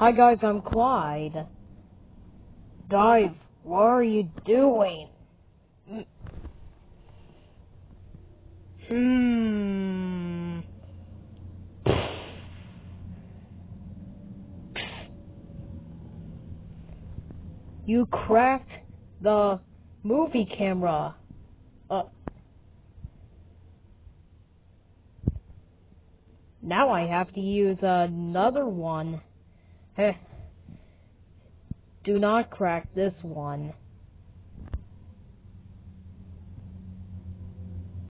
Hi guys, I'm Clyde. Dive, what are you doing? Hmm. You cracked the movie camera. Uh. Now I have to use another one. Heh. Do not crack this one.